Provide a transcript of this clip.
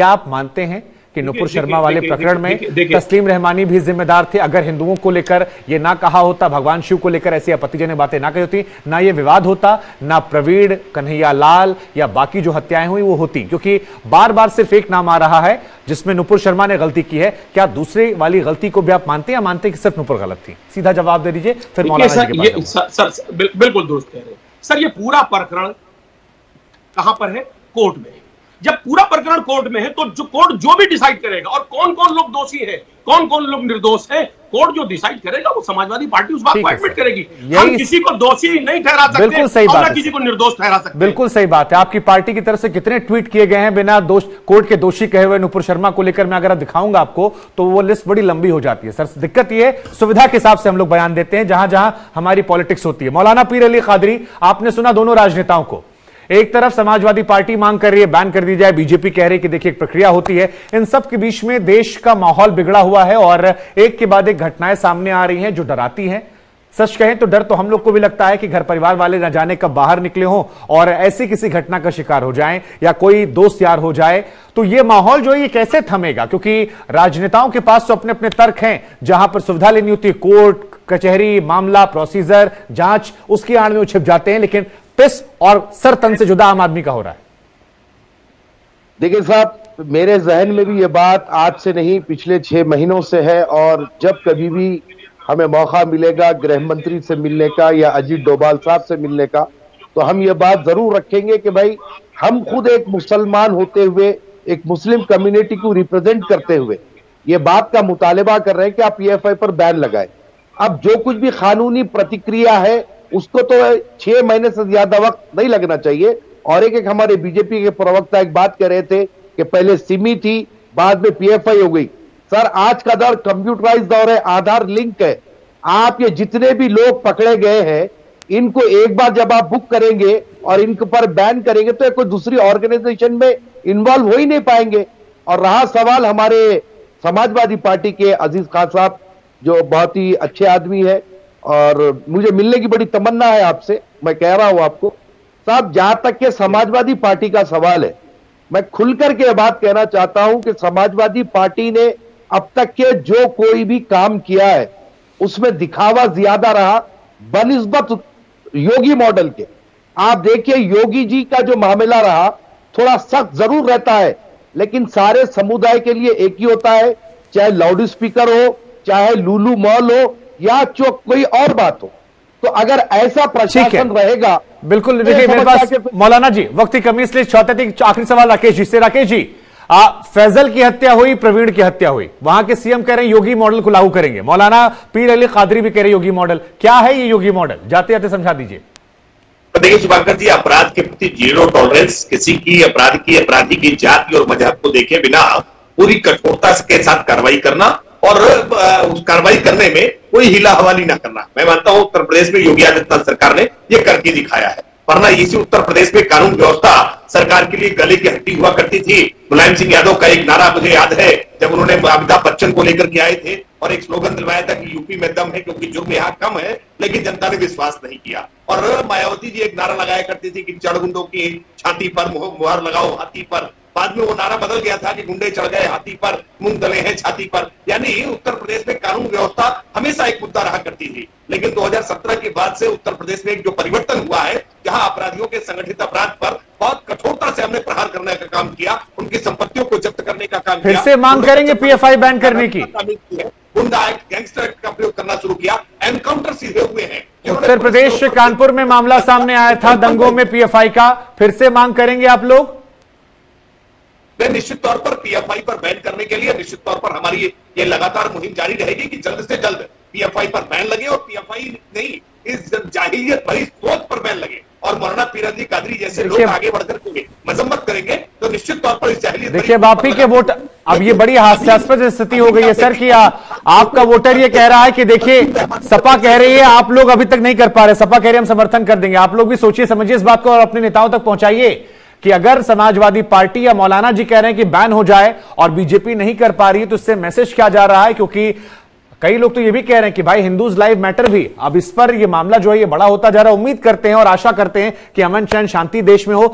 क्या आप मानते हैं कि नुपुर शर्मा वाले प्रकरण में। तस्लीम रहमानी भी जिम्मेदार थे अगर हिंदुओं को लेकर यह ना कहा होता भगवान शिव को लेकर ऐसी आपत्तिजनक बातें ना कही होती ना ये विवाद होता ना प्रवीण कन्हैया लाल या बाकी जो हत्याएँ हुई वो होती। क्योंकि बार बार सिर्फ़ एक नाम आ रहा है जिसमें नुपुर शर्मा ने गलती की है। क्या दूसरे वाली गलती को भी आप मानते हैं या मानते हैं कि सिर्फ़ नुपुर गलत थी? सीधा जवाब दे दीजिए फिर बिल्कुल दोस्त कह रहे सर ये पूरा प्रकरण कहाँ पर है? कोर्ट में। जब पूरा प्रकरण कोर्ट में है तो जो कोर्ट जो भी डिसाइड करेगा और कौन कौन लोग दोषी है कौन कौन लोग निर्दोष है कोर्ट जो डिसाइड करेगा वो समाजवादी पार्टी उस बात को एडमिट करेगी। हम किसी को दोषी नहीं ठहरा सकते बिल्कुल सही बात किसी को निर्दोष ठहरा सकते। बिल्कुल सही बात है। आपकी पार्टी की तरफ़ से कितने ट्वीट किए गए हैं बिना दोष कोर्ट के दोषी कहे हुए नुपुर शर्मा को लेकर मैं अगर दिखाऊँगा आपको तो वो लिस्ट बड़ी लंबी हो जाती है सर। दिक्कत ये है, सुविधा के हिसाब से हम लोग बयान देते हैं जहाँ जहाँ हमारी पॉलिटिक्स होती है। मौलाना पीर अली कादरी आपने सुना दोनों राजनेताओं को। एक तरफ़ समाजवादी पार्टी मांग कर रही है, बैन कर दी जाए। बीजेपी कह रही है कि देखिए, एक प्रक्रिया होती है। इन सब के बीच में देश का माहौल बिगड़ा हुआ है और एक के बाद एक घटनाएँ सामने आ रही हैं जो डराती हैं। सच कहें तो डर तो हम लोग को भी लगता है कि घर परिवार वाले न जाने कब बाहर निकले हों और ऐसी किसी घटना का शिकार हो जाएँ या कोई दोस्त यार हो जाए। तो ये माहौल जो है, ये कैसे थमेगा? क्योंकि राजनेताओं के पास तो अपने अपने तर्क हैं, जहाँ पर सुविधा लेनी होती है, कोर्ट, कचहरी, मामला, प्रोसीजर, जाँच, उसकी आड़ में वो छिप जाते हैं, लेकिन पिस और सर तन से जुदा आम आदमी का हो रहा है। देखिए साहब, मेरे जहन में भी ये बात आज से नहीं, पिछले छह महीनों से है और जब कभी भी हमें मौका मिलेगा गृह मंत्री से मिलने का या अजीत डोभाल साहब से मिलने का तो हम ये बात ज़रूर रखेंगे कि भाई, हम खुद एक मुसलमान होते हुए, एक मुस्लिम कम्युनिटी को रिप्रेजेंट करते हुए, ये बात का मुतालबा कर रहे हैं कि आप पीएफआई पर बैन लगाए। अब जो कुछ भी कानूनी प्रतिक्रिया है उसको तो छह महीने से ज़्यादा वक्त नहीं लगना चाहिए। और एक एक हमारे बीजेपी के प्रवक्ता एक बात कह रहे थे कि पहले सिमी थी, बाद में पीएफआई हो गई। सर, आज का दौर कंप्यूटराइज दौर है, आधार लिंक है। आप ये जितने भी लोग पकड़े गए हैं, इनको एक बार जब आप बुक करेंगे और इनके पर बैन करेंगे तो कोई दूसरी ऑर्गेनाइजेशन में इन्वॉल्व हो ही नहीं पाएँगे। और रहा सवाल हमारे समाजवादी पार्टी के अज़ीज़ खान साहब, जो बहुत ही अच्छे आदमी है और मुझे मिलने की बड़ी तमन्ना है आपसे। मैं कह रहा हूँ आपको, साहब, जहाँ तक के समाजवादी पार्टी का सवाल है, मैं खुलकर के बात कहना चाहता हूँ कि समाजवादी पार्टी ने अब तक के जो कोई भी काम किया है, उसमें दिखावा ज़्यादा रहा बनिस्बत योगी मॉडल के। आप देखिए, योगी जी का जो मामला रहा, थोड़ा सख्त ज़रूर रहता है, लेकिन सारे समुदाय के लिए एक ही होता है, चाहे लाउड स्पीकर हो, चाहे लूलू मॉल हो या जो कोई और बात हो तो अगर ऐसा प्रशासन रहेगा बिल्कुल तो देखिए मेरे पास मौलाना जी वक्त की कमी इसलिए चाहते थे आखिरी सवाल राकेश जी से राकेश जी आ, फैजल की हत्या हुई प्रवीण की हत्या हुई वहाँ के सीएम कह रहे हैं योगी मॉडल को लागू करेंगे। मौलाना पीर अली कादरी भी कह रहे हैं योगी मॉडल। क्या है ये योगी मॉडल? जाते जाते समझा दीजिए। देखिए शुभाकर जी अपराध के प्रति ज़ीरो टॉलरेंस किसी की अपराध की अपराधी की जाति और मज़हब को देखे बिना पूरी कठोरता के साथ कार्रवाई करना और कार्रवाई करने में कोई हिला हवाली ना करना। मैं मानता हूँ उत्तर प्रदेश में योगी आदित्यनाथ सरकार ने यह करके दिखाया है। वरना इसी उत्तर प्रदेश में कानून व्यवस्था सरकार के लिए गले की हड्डी हुआ करती थी। मुलायम सिंह यादव का एक नारा मुझे याद है, जब उन्होंने अमिताभ बच्चन को लेकर के आए थे और एक स्लोगन दिलवाया था कि यूपी में दम है क्योंकि जुर्म यहाँ कम है, लेकिन जनता ने विश्वास नहीं किया। और मायावती जी एक नारा लगाया करती थी कि चढ़गुंडों की छाती पर मुह- मुहर लगाओ, हाथी पर। बाद में वो नारा बदल गया था कि गुंडे चढ़ गए हाथी पर मुँह दले हैं छाती पर। यानी उत्तर प्रदेश में कानून व्यवस्था हमेशा एक मुद्दा रहा करती थी। लेकिन 2017 के बाद से उत्तर प्रदेश में एक जो परिवर्तन हुआ है जहाँ अपराधियों के संगठित अपराध पर बहुत कठोरता से हमने प्रहार करने का काम किया उनकी संपत्तियों को जब्त करने का काम फिर से मांग करेंगे PFI बैन करने की। गुंडा एक्ट गैंगस्टर एक्ट का प्रयोग करना शुरू किया एनकाउंटर सीधे हुए हैं। उत्तर प्रदेश कानपुर में मामला सामने आया था दंगों में पीएफआई का। फिर से मांग करेंगे आप लोग? मैं निश्चित तौर पर पीएफआई पर बैन करने के लिए निश्चित तौर पर हमारी ये, ये लगातार मुहिम जारी रहेगी कि जल्द से जल्द पीएफआई पर बैन लगे और पीएफआई नहीं इस जाहिलियत भरी सोच पर बैन लगे। और मौलाना पीरजी कादरी जैसे लोग आगे बढ़कर के मजम्मत करेंगे तो निश्चित तौर पर इस जाहिलियत देखिए बापी के वोट अब ये बड़ी हास्यास्पद स्थिति हो गई है सर कि आ, आपका वोटर ये कह रहा है कि देखिए सपा कह रही है आप लोग अभी तक नहीं कर पा रहे सपा कह रही है हम समर्थन कर देंगे। आप लोग भी सोचिए समझिए इस बात को और अपने नेताओं तक पहुंचाइए। कि अगर समाजवादी पार्टी या मौलाना जी कह रहे हैं कि बैन हो जाए और बीजेपी नहीं कर पा रही तो इससे मैसेज क्या जा रहा है? क्योंकि कई लोग तो यह भी कह रहे हैं कि भाई हिंदूज लाइव मैटर भी। अब इस पर यह मामला जो है, ये बड़ा होता जा रहा है। उम्मीद करते हैं और आशा करते हैं कि अमन चैन शांति देश में हो।